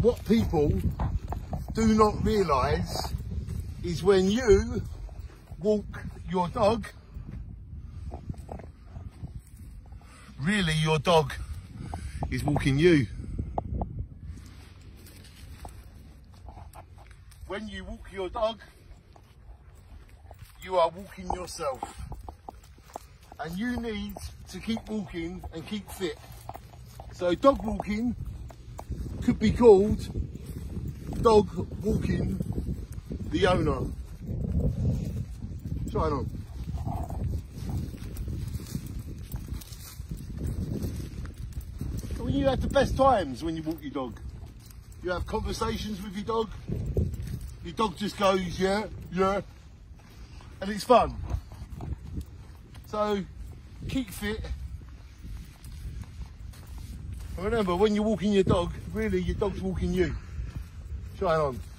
what people do not realise is when you walk your dog, really your dog is walking you. When you walk your dog, you are walking yourself. And you need to keep walking and keep fit. So dog walking could be called dog walking the owner. Try it on. When you have the best times when you walk your dog, you have conversations with your dog. Your dog just goes, yeah, yeah, and it's fun. So keep fit. Remember, when you're walking your dog, really your dog's walking you. Try on.